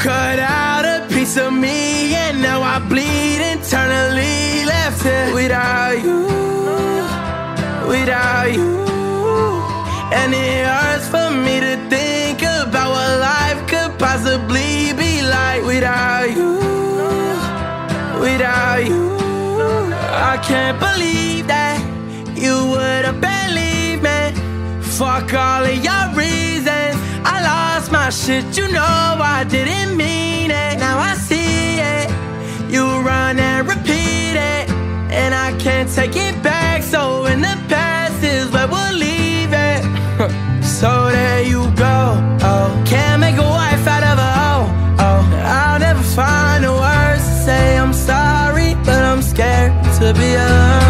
cut out a piece of me and now I bleed internally left here without you, without you. And it hurts for me to think about what life could possibly be like without you, without you. I can't believe that you would have believed me. Fuck all of lost shit, you know I didn't mean it. Now I see it. You run and repeat it. And I can't take it back. So in the past is where we'll leave it. so there you go. Oh, can't make a wife out of a hoe. Oh, I'll never find the words to say I'm sorry, but I'm scared to be alone.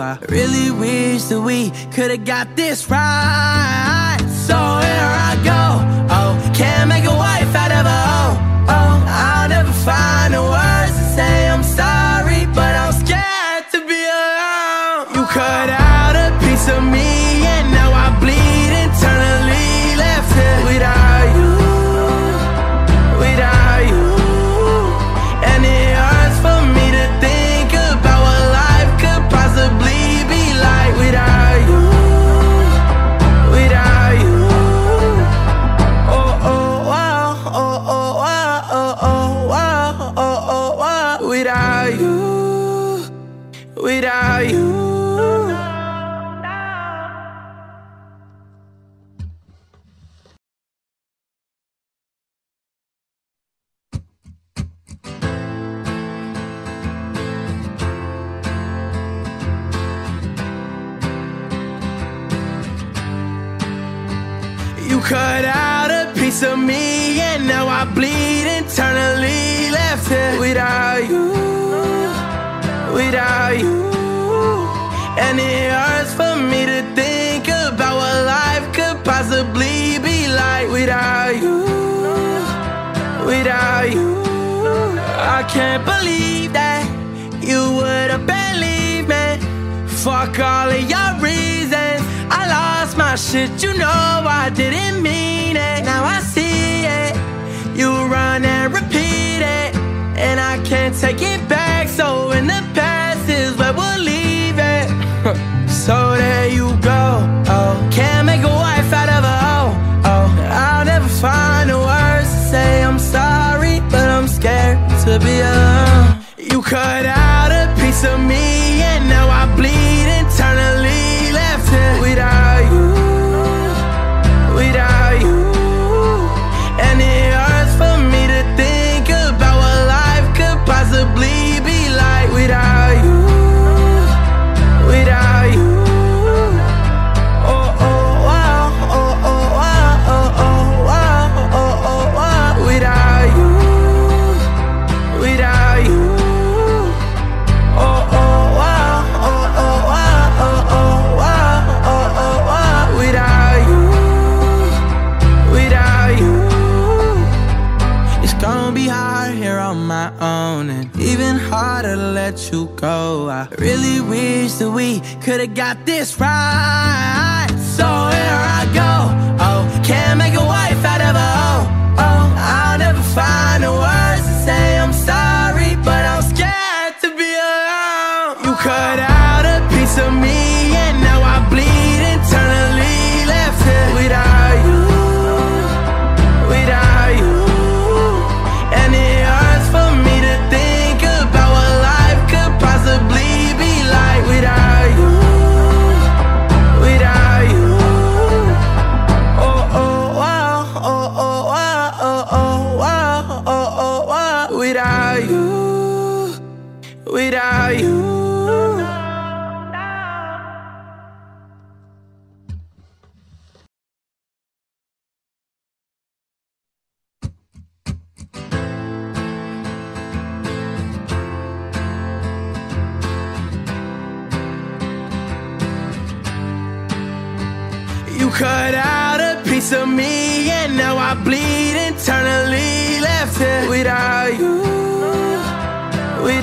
I really wish that we could've got this right. So here I go. Oh, can't make a Fuck all of your reasons. I lost my shit, you know I didn't mean it. Now I see it. You run and repeat it. And I can't take it back. So in the past is where we'll leave it. so there you go. Oh, can't make a wife out of a hoe. Oh, I'll never find the words to say I'm sorry, but I'm scared to be alone. I really wish that we could've got this right. So here I go. Oh, can't make a wife out of a hoe.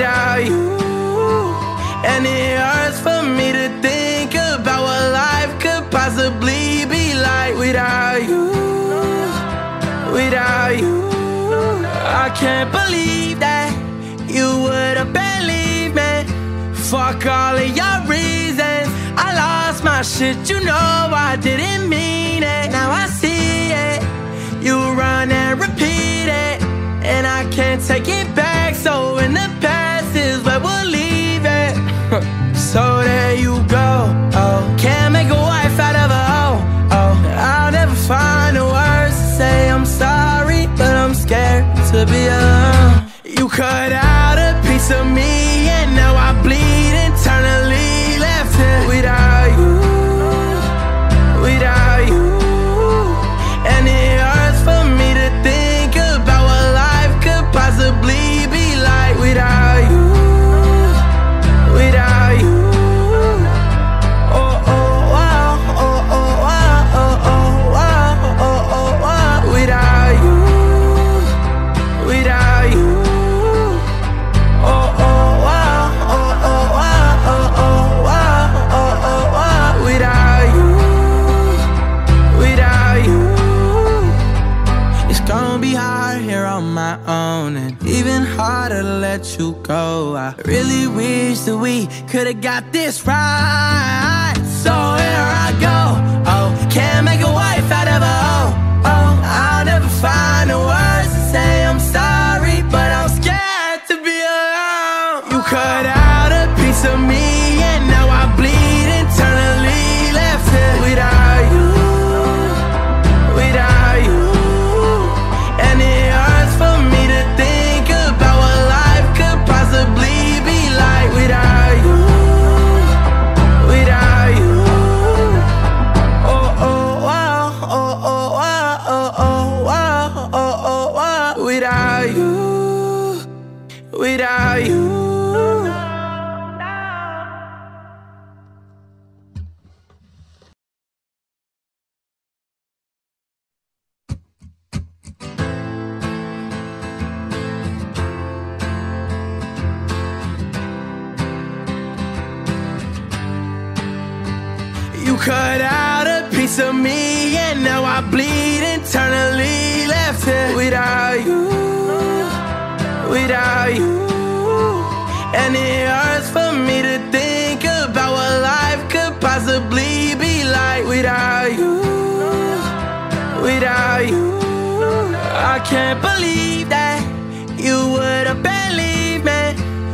without you. And it hurts for me to think about what life could possibly be like without you. Without you. I can't believe that you would have believed me. Fuck all of your reasons. I lost my shit, you know I didn't mean it. Now I see it. You run and repeat it. And I can't take it back, so to be alone. You cut out. I really wish that we could have got this right. So here I go. Oh, can't make a wife out of a oh. Oh, I'll never find a wife. I can't believe that you wouldn't believe me.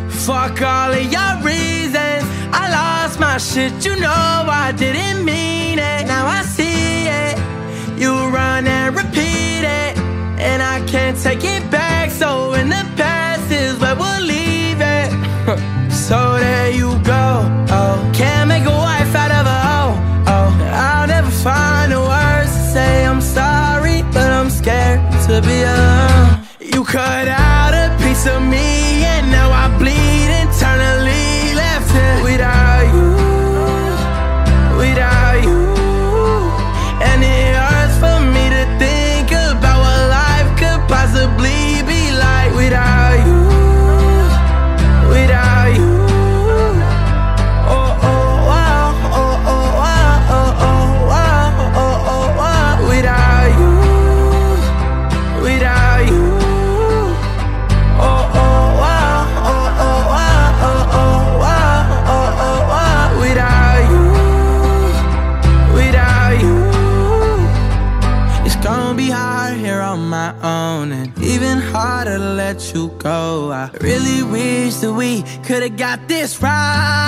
Fuck all of your reasons. I lost my shit, you know I didn't mean it. Now I see it. You run and repeat it, and I can't take it back. So. to be alone. You cut out. Could've got this right.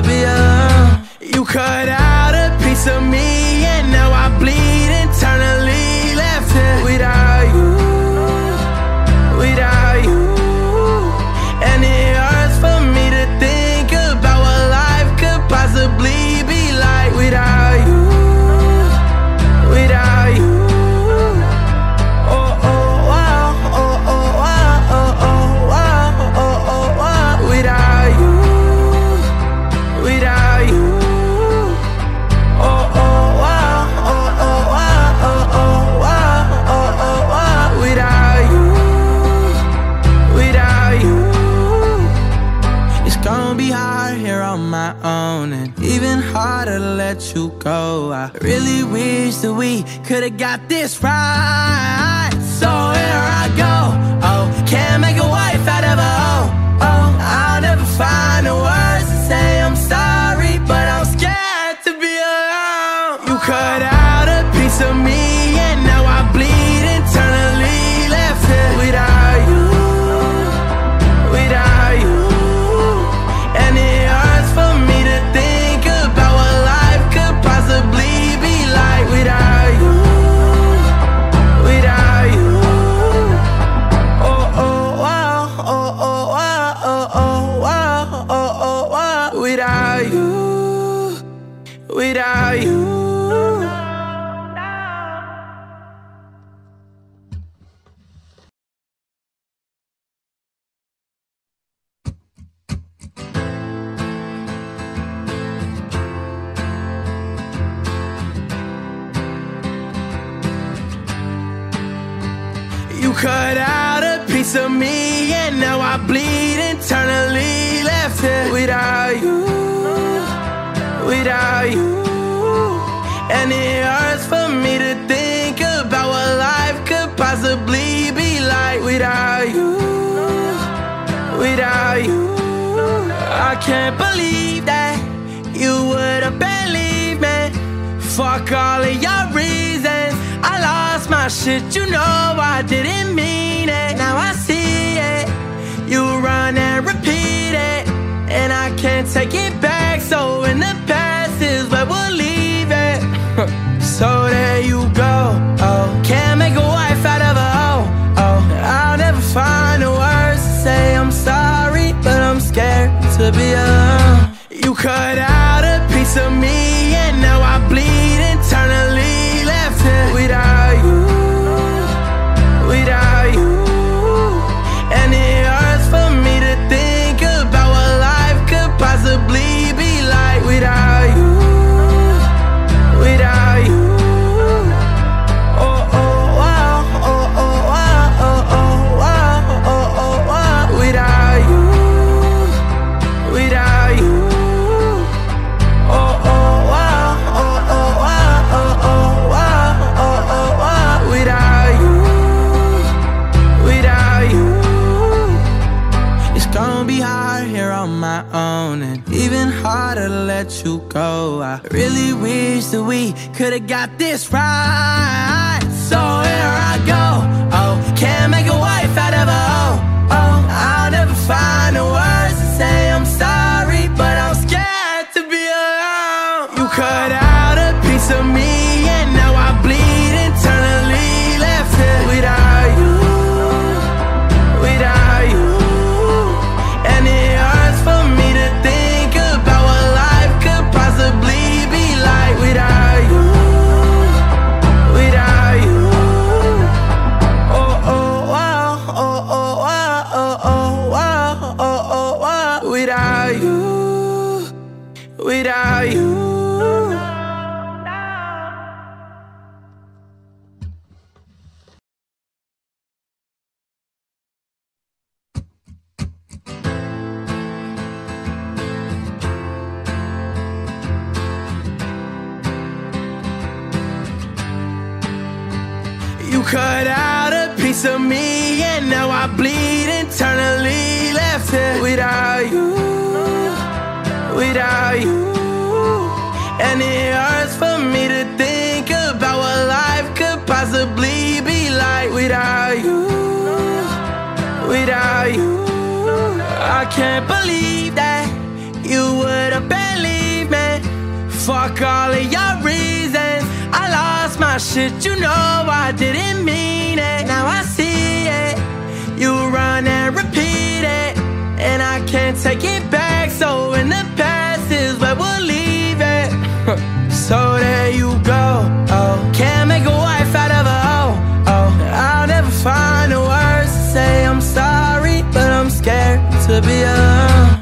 wanna be this right. cut out a piece of me, and now I bleed internally. Left it without you, without you. And it hurts for me to think about what life could possibly be like without you, without you. I can't believe that you would have believed me. Fuck all of your reasons. I lost my shit, you know I didn't mean it. Now I see it. You run and repeat it, and I can't take it back. So in the past is where we'll leave it. so there you go. Oh, can't make a wife out of a hoe. Oh, I'll never find the words to say I'm sorry, but I'm scared to be alone. You could. Really wish that we could've got this right. So here I go, oh Can't make a wife out of a oh, oh I'll never find a wife. all of your reasons. I lost my shit, you know I didn't mean it. Now I see it, you run and repeat it. And I can't take it back, so in the past is where we'll leave it. So there you go, oh. Can't make a wife out of a hoe, oh. I'll never find the words to say I'm sorry, but I'm scared to be alone.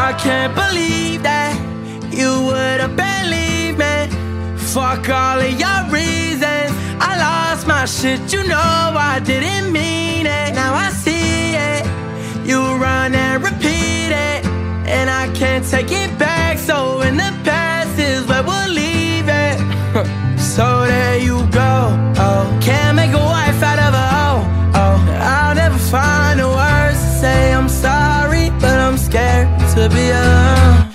I can't believe that you would've believed me. Fuck all of your reasons. I lost my shit, you know I didn't mean it. Now I see it. You run and repeat it, and I can't take it back. So in the past is where we'll leave it. so there you go. to be alone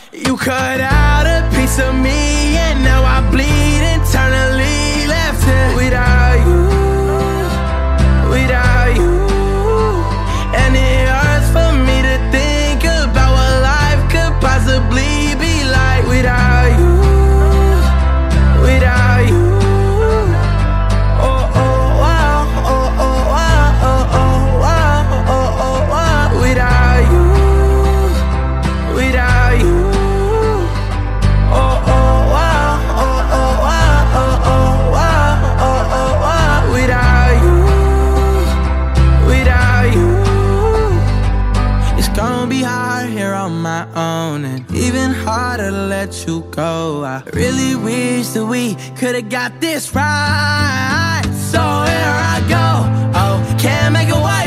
I really wish that we could've got this right. So here I go. Oh, can't make a wife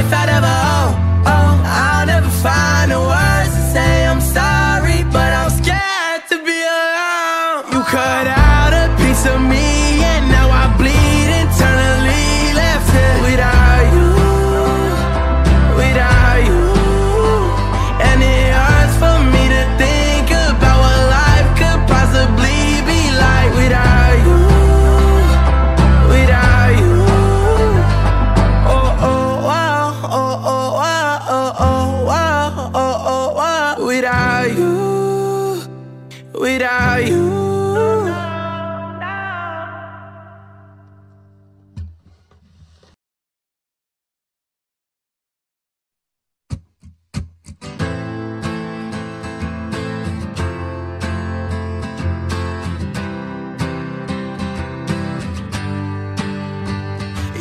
without you.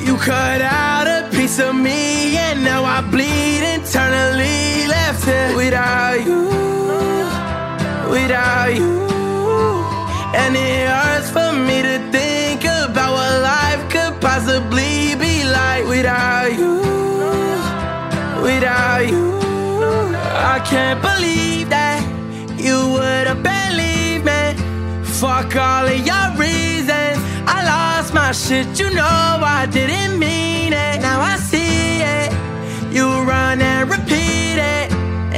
You cut out a piece of me, and now I bleed internally. Left here without you, without you. And it hurts for me to think about what life could possibly be like without you, without you. I can't believe that you would have believed me. Fuck all of your reasons. I lost my shit, you know I didn't mean it. Now I see it. You run and repeat it.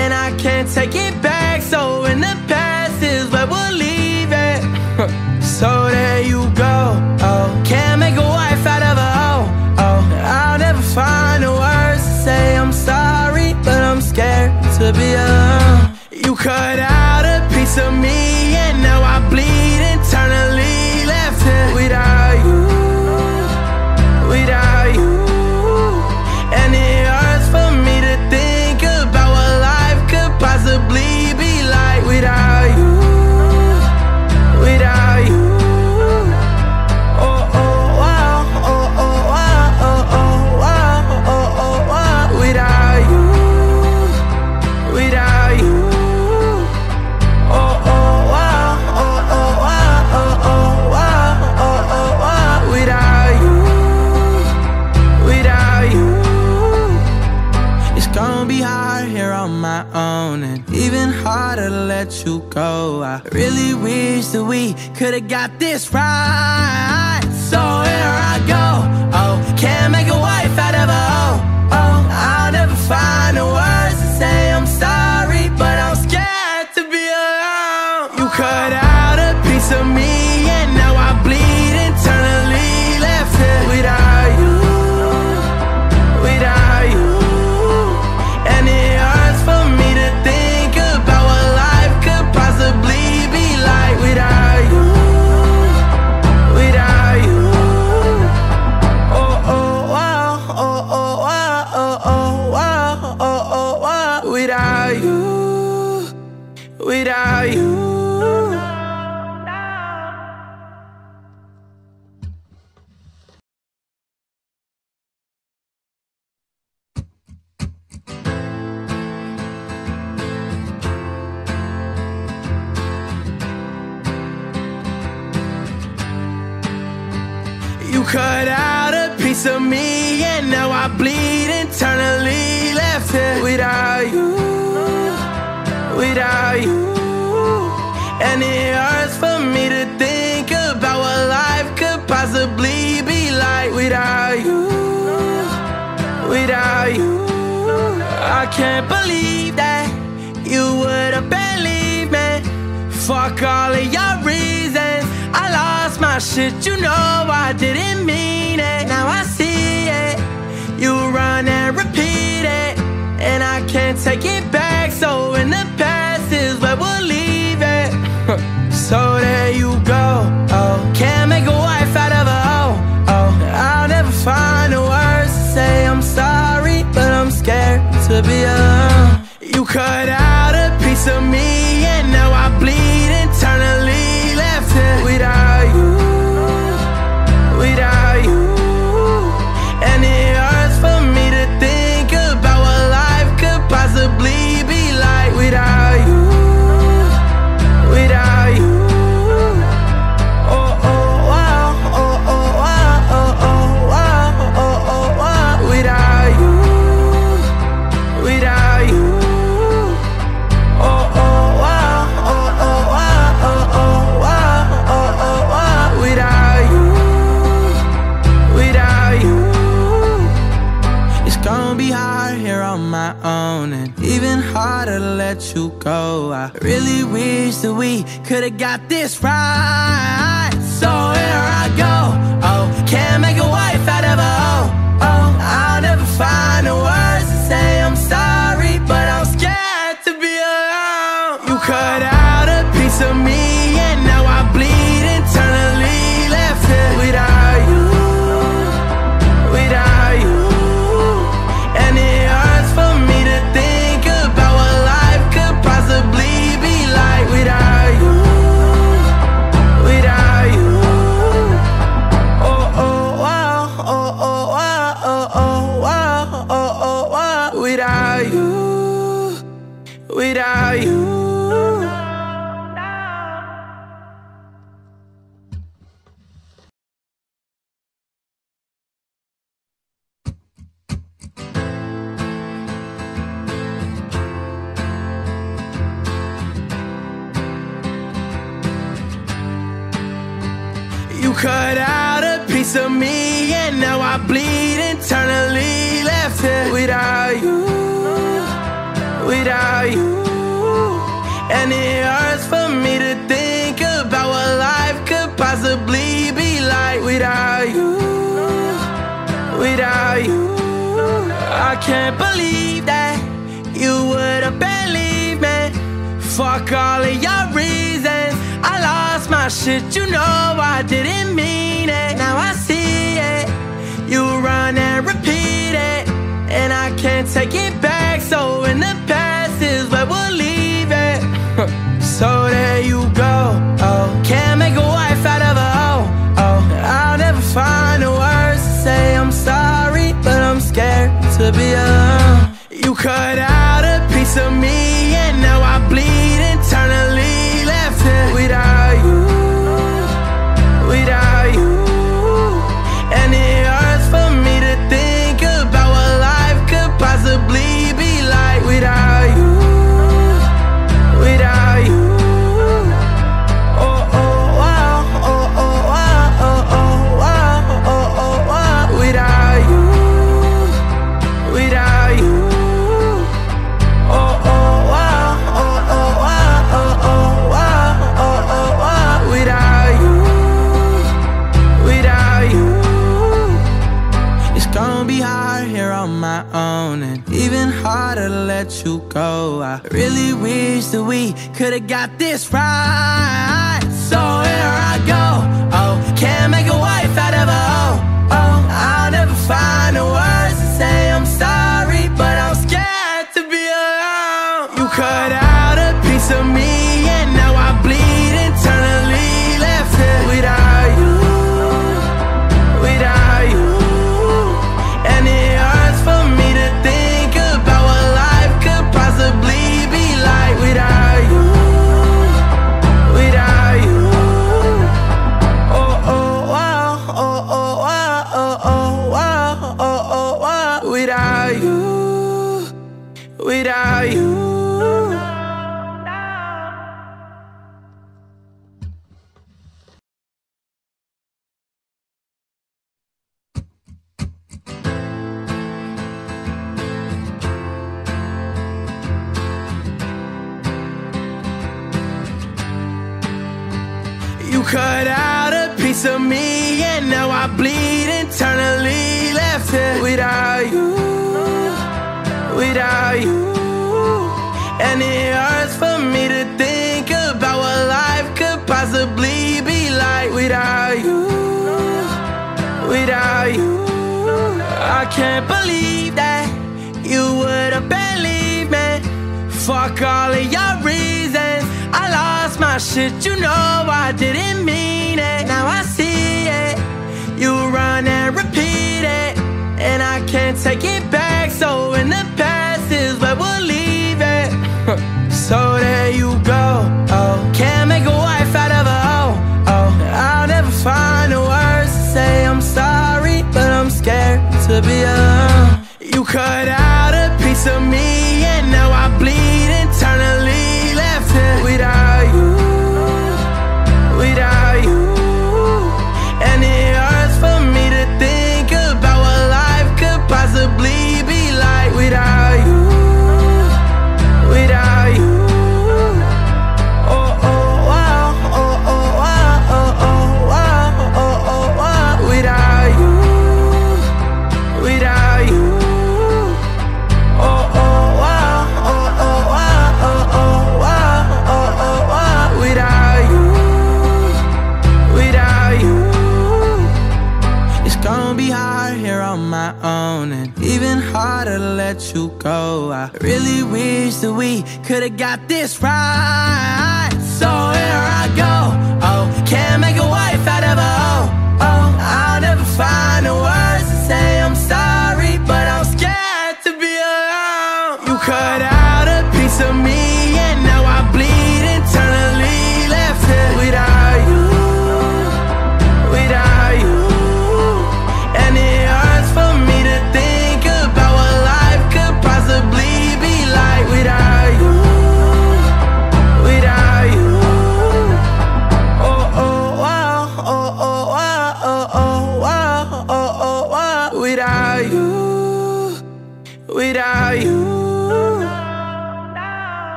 And I can't take it back. So in the past so there you go. Oh, can't make a wife out of a hoe. Oh, I'll never find the words to say I'm sorry, but I'm scared to be alone. My own and even harder to let you go. I really wish that we could've got this right. So here I go. Oh, can't make a wife piece of me, and now I bleed internally. Left here without you, without you. And it hurts for me to think about what life could possibly be like without you, without you. I can't believe that you would have believed me. Fuck all of your reasons. I lost my shit, you know I didn't mean it. Now I see it. You run and repeat it. And I can't take it back. So in the past is where we'll leave it. so there you go. Oh, can't make a wife out of a hoe. Oh, I'll never find the words to say I'm sorry, but I'm scared to be alone. should've got this right. Cut out a piece of me, and now I bleed internally. Left here without you, without you. And it hurts for me to think about what life could possibly be like without you, without you. I can't believe that you would have believed me. Fuck all of your reasons my shit, you know I didn't mean it. Now I see it. You run and repeat it. And I can't take it back, so in the past is where we'll leave it. so there you go. Oh, can't make a wife out of a hoe. Oh, I'll never find the words to say I'm sorry, but I'm scared to be alone. I really wish that we could've got this right. So here I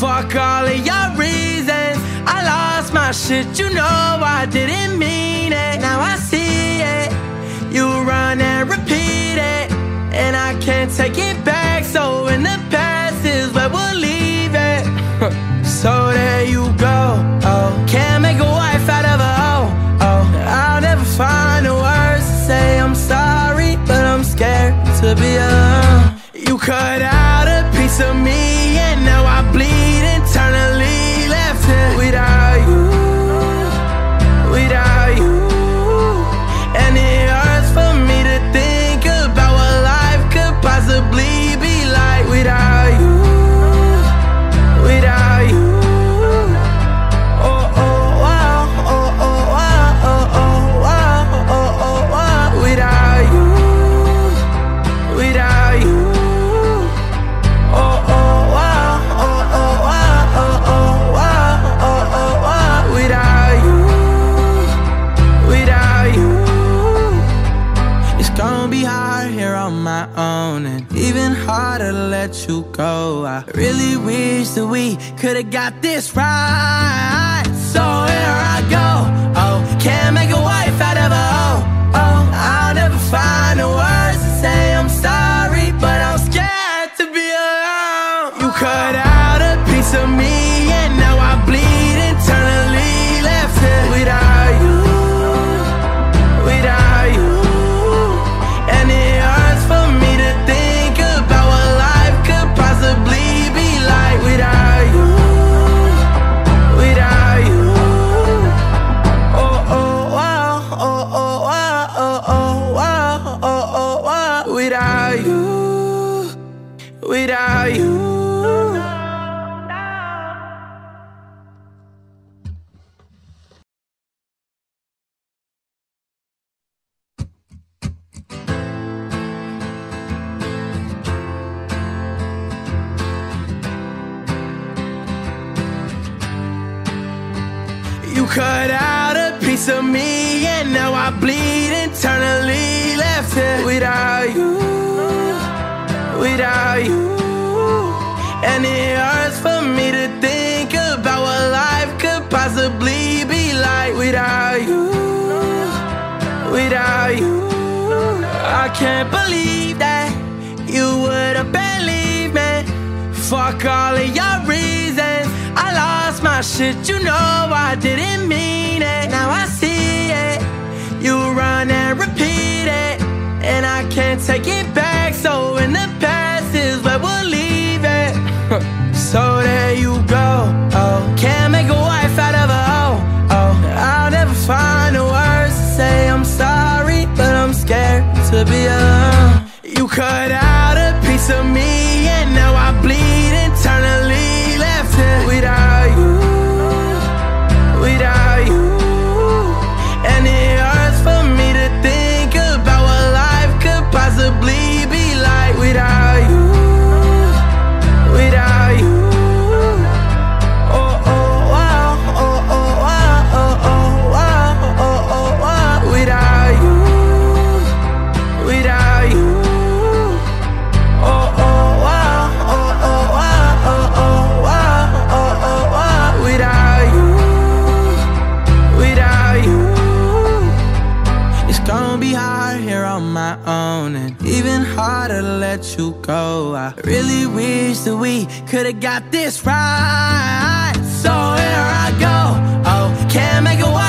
Fuck all of your reasons. I lost my shit, you know I didn't mean it. Now I see it. You run and repeat it. And I can't take it back. So in the past is where we'll leave it. so there you go. Oh, can't make a wife out of a hoe. Oh, I'll never find the words to say I'm sorry, but I'm scared to be alone. I really wish that we could've got this right. So here I without you. You cut out a piece of me, and now I bleed internally. Left here without you, without you. And it hurts for me to think about what life could possibly be like without you, without you. I can't believe that you would have believed me. Fuck all of your reasons. I lost my shit, you know I didn't mean it. Now I see it. You run and repeat it. And I can't take it back. So in the past is where we'll leave it. so there you go. Oh, can't make a wife out of a hoe. Oh, I'll never find the words to say I'm sorry, but I'm scared to be alone. even harder to let you go. I really wish that we could have got this right. So here I go. Oh, can't make it.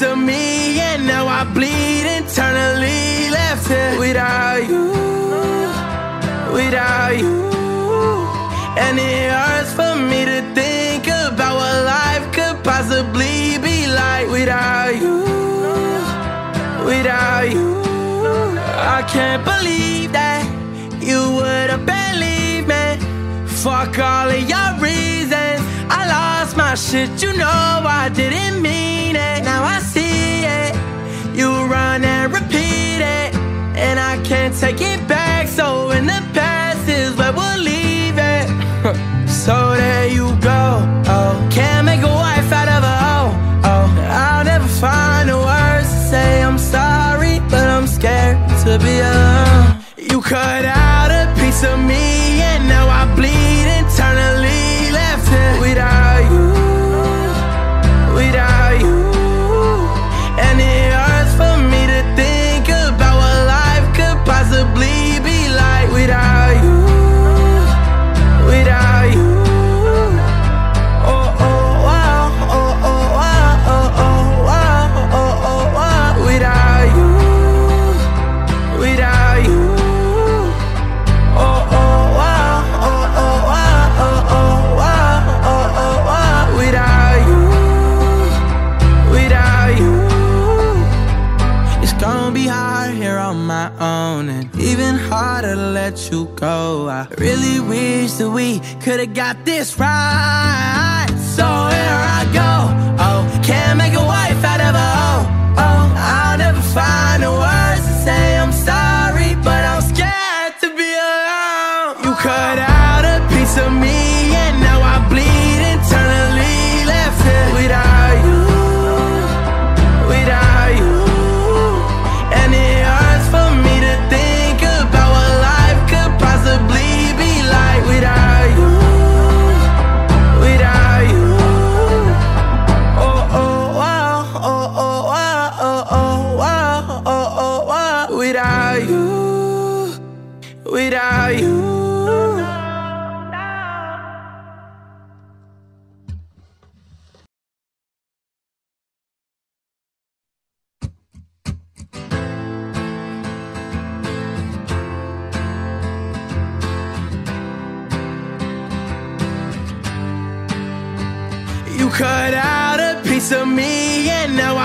Piece of me, and now I bleed internally. Left here without you, without you. And it hurts for me to think about what life could possibly be like without you, without you. I can't believe that you would have believed me. Fuck all of your reasons. My shit, you know I didn't mean it. Now I see it. You run and repeat it. And I can't take it back. So in the past is where we'll leave it. so there you go. Oh, can't make a wife out of a hoe. Oh, I'll never find the words to say I'm sorry, but I'm scared to be alone. You cut could've got this right. So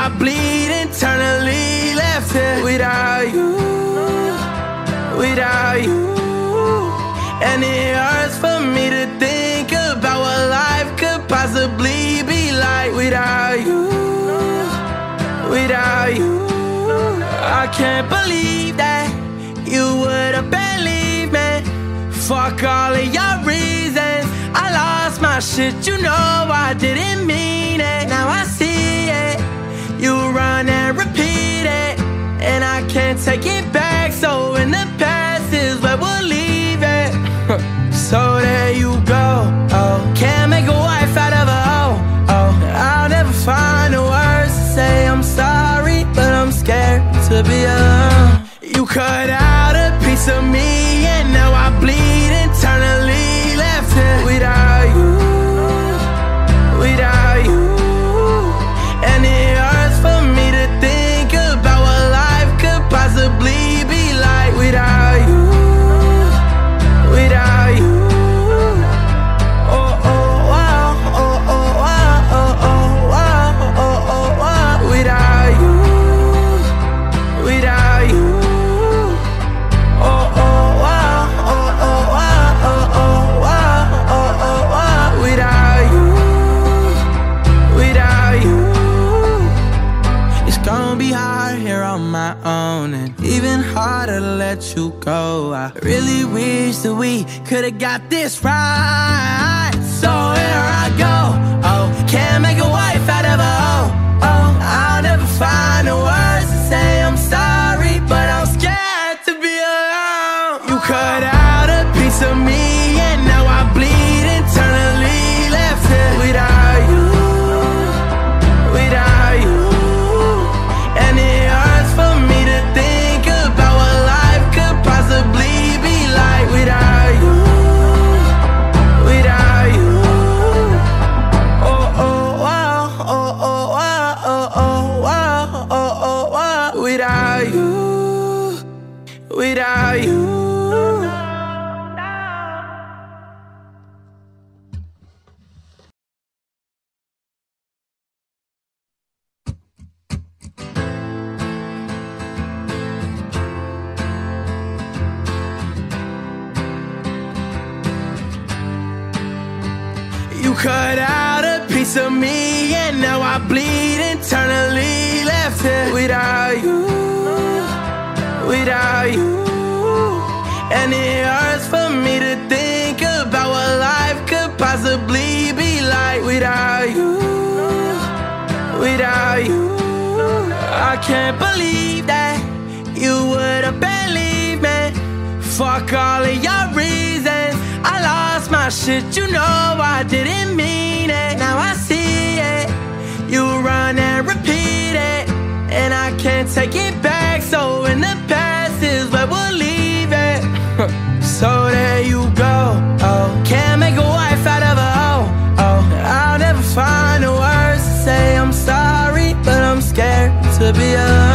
I bleed internally. Left here without you, without you. And it hurts for me to think about what life could possibly be like without you, without you. I can't believe that you would have believed me. Fuck all of your reasons. I lost my shit, you know I didn't mean it. Now I see it. You run and repeat it. And I can't take it back. So in the past is where we'll leave it. so there you go. Oh, can't make a wife out of a hoe. Oh, I'll never find the words to say I'm sorry, but I'm scared to be alone. You cut I really wish that we could've got this right. So here I go, oh Can't make a wife out of a oh, oh I'll never find I can't believe that you would've been me. Fuck all of your reasons. I lost my shit, you know I didn't mean it. Now I see it. You run and repeat it. And I can't take it back, so in the past is where we'll leave it. so there you go. to be.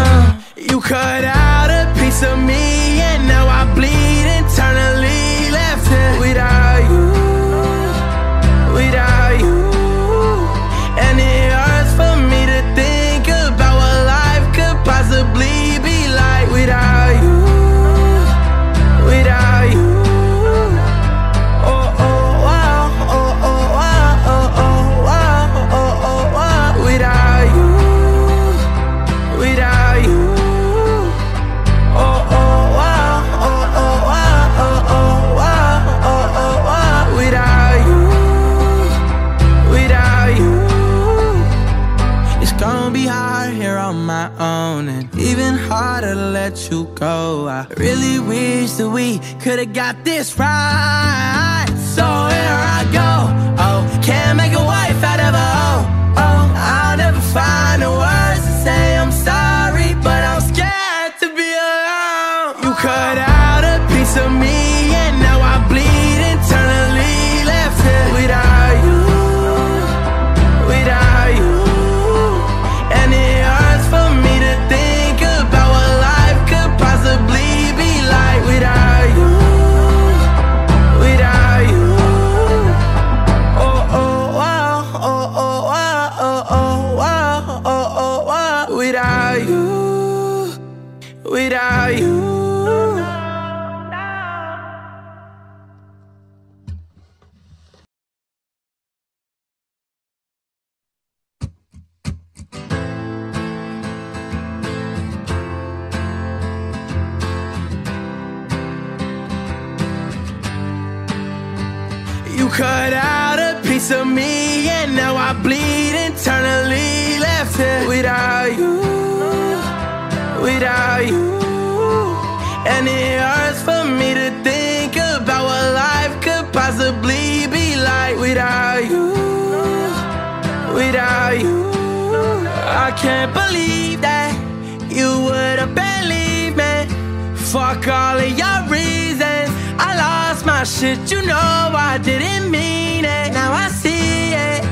did you know I didn't mean it? Now I see it.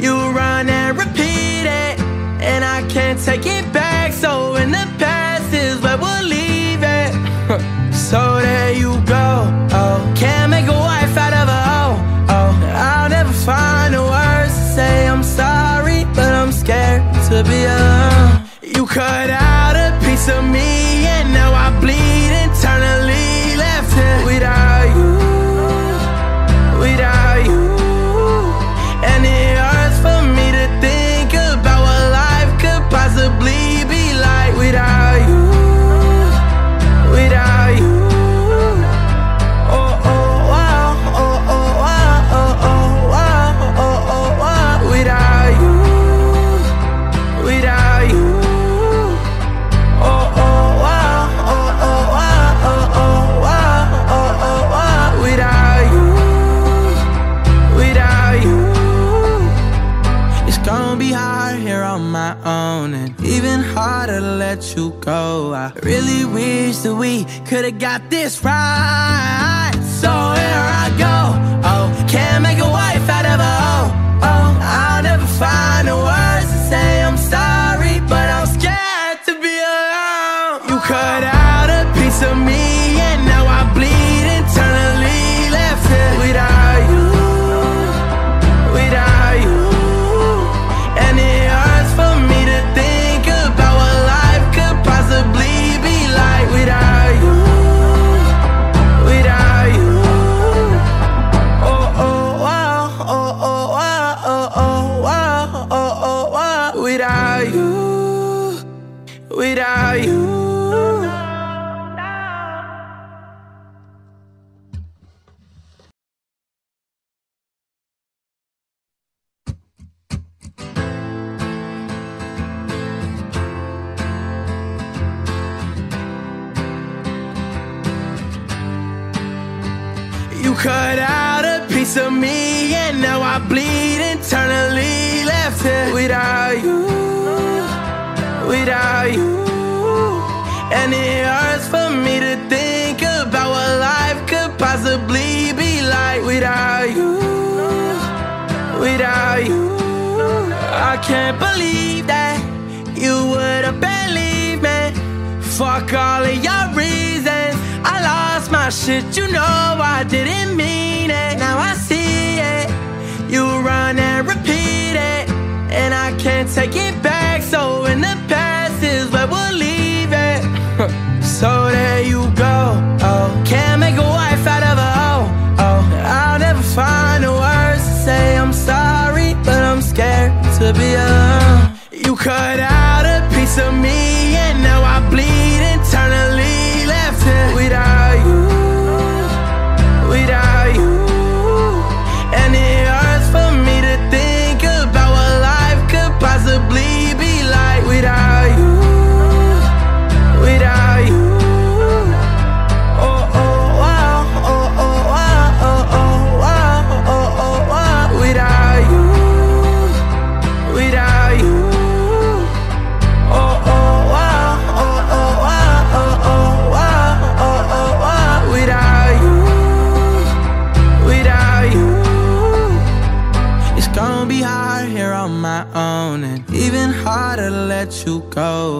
You run and repeat it, and I can't take it. Could've got this right. Cut out a piece of me, and now I bleed internally. Left here without you, without you. And it hurts for me to think about what life could possibly be like without you, without you. I can't believe that you would have believed me. Fuck all of your reasons. My shit, you know I didn't mean it. Now I see it. You run and repeat it. And I can't take it back. So in the past is where we'll leave it. so there you go. Oh, can't make a wife out of a hoe. Oh, I'll never find the words to say I'm sorry, but I'm scared to be alone. You cut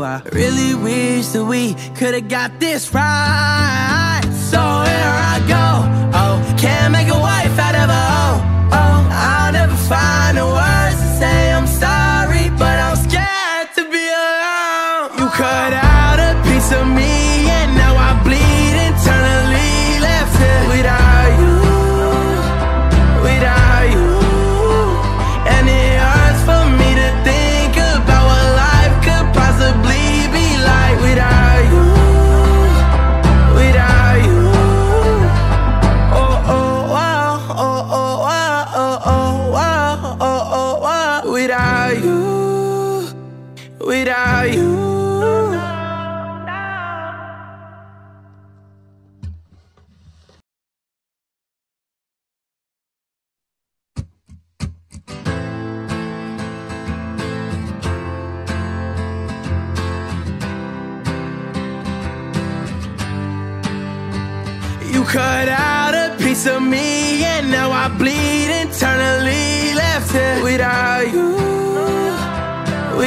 I really wish that we could've got this right. So here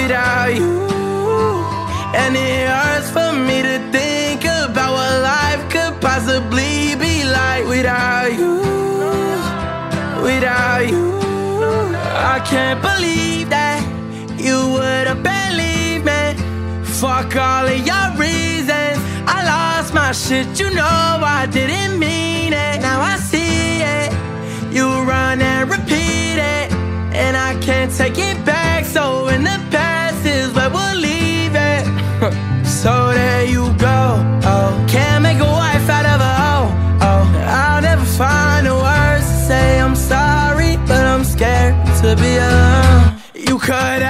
without you. And it hurts for me to think about what life could possibly be like without you, without you. I can't believe that you would have believed me. Fuck all of your reasons. I lost my shit, you know I didn't mean it. Now I see it. You run and repeat it. And I can't take it back. So in the past is where we'll leave it. so there you go. Oh, can't make a wife out of a hoe. Oh, I'll never find the words to say I'm sorry, but I'm scared to be alone. You cut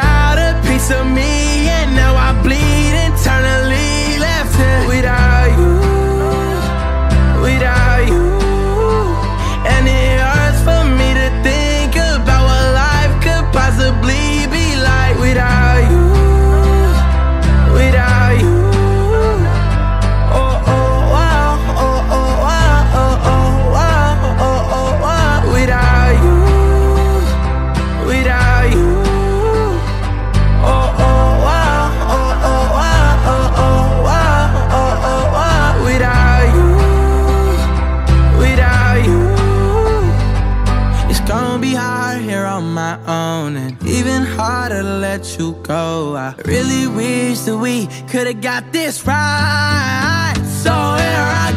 really wish that we could've got this right. So here I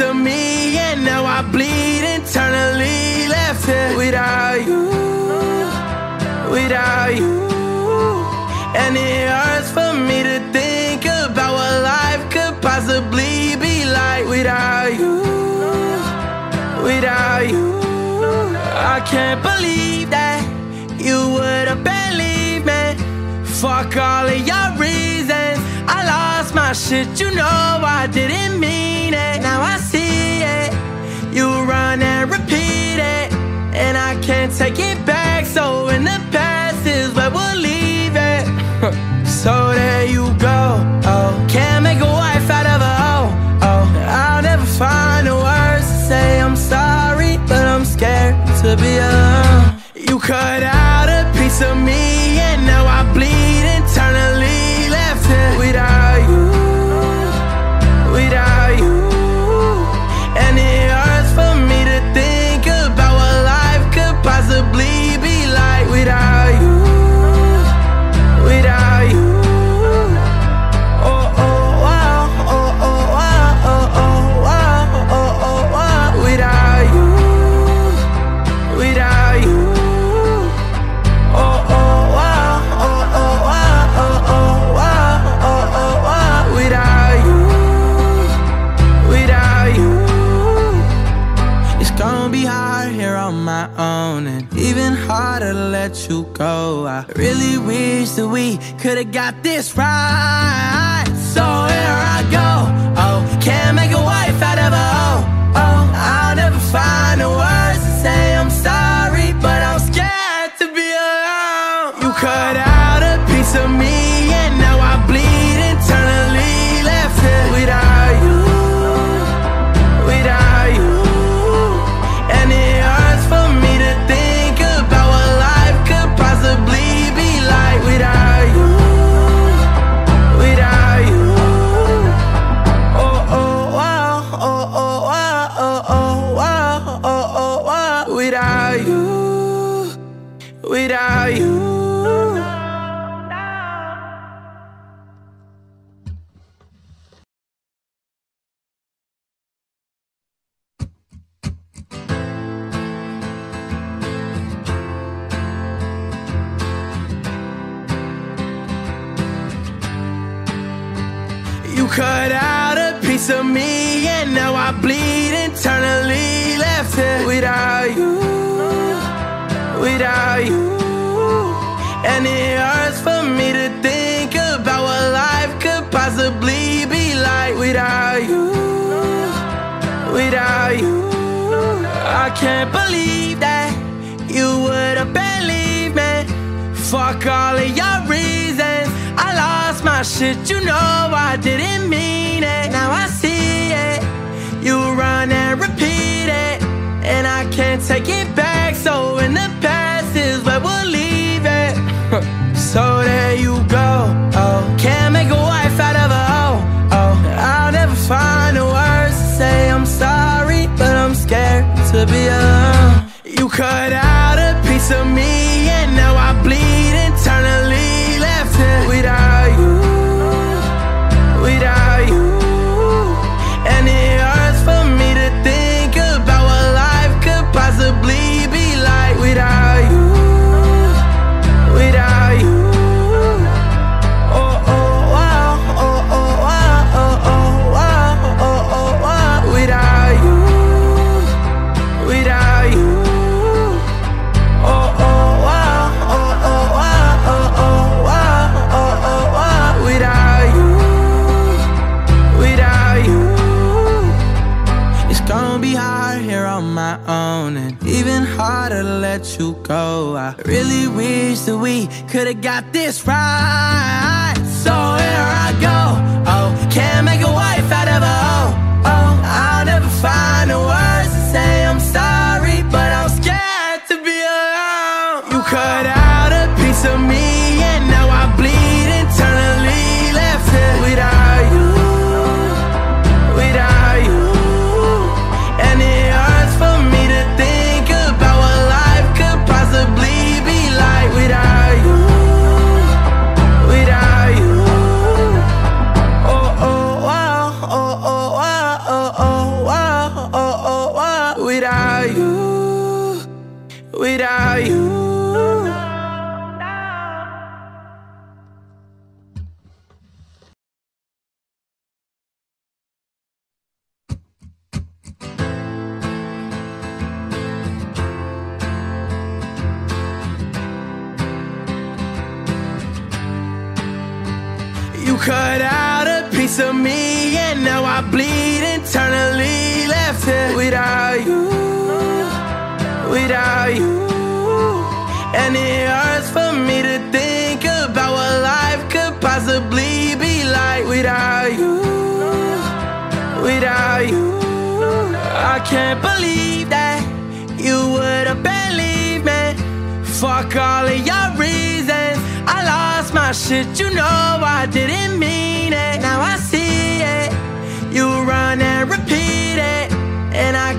of me, and now I bleed internally. Left here without you, without you. And it hurts for me to think about what life could possibly be like without you, without you. I can't believe that you would have believed me. Fuck all of your reasons. My shit, you know I didn't mean it. Now I see it. You run and repeat it. And I can't take it back. So in the past is where we'll leave it. so there you go. Oh, can't make a wife out of a hoe. Oh, oh, I'll never find the words to say I'm sorry, but I'm scared to be alone. You cut out a piece of me, could've got this right. So here I go. Oh, can't make a wife out of a hoe. Oh, I'll never find I can't believe that you would have believed me. Fuck all of your reasons. I lost my shit, you know I didn't mean it. Now I see it. You run and repeat it. And I can't take it back. So in the past is where we'll leave it. so there you go. Oh, to be alone. You cut out a piece of me, Could've got this right.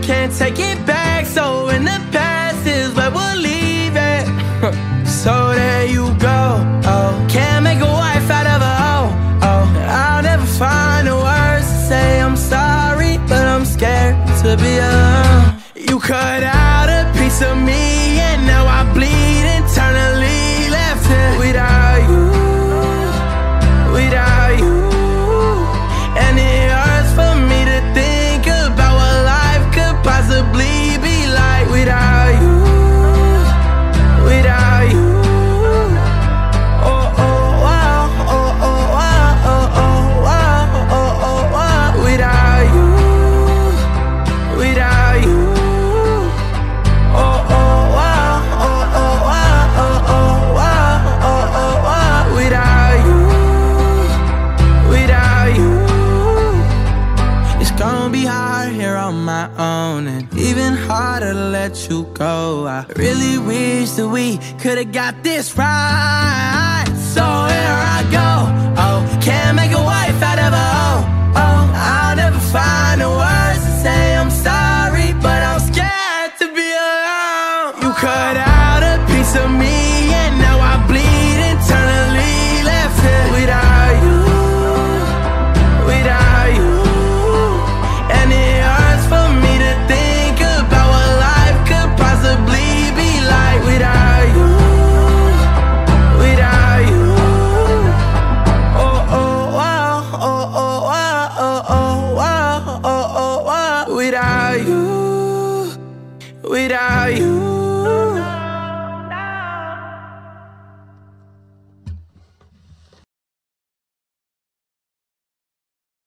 can't take it back, so could've got this right.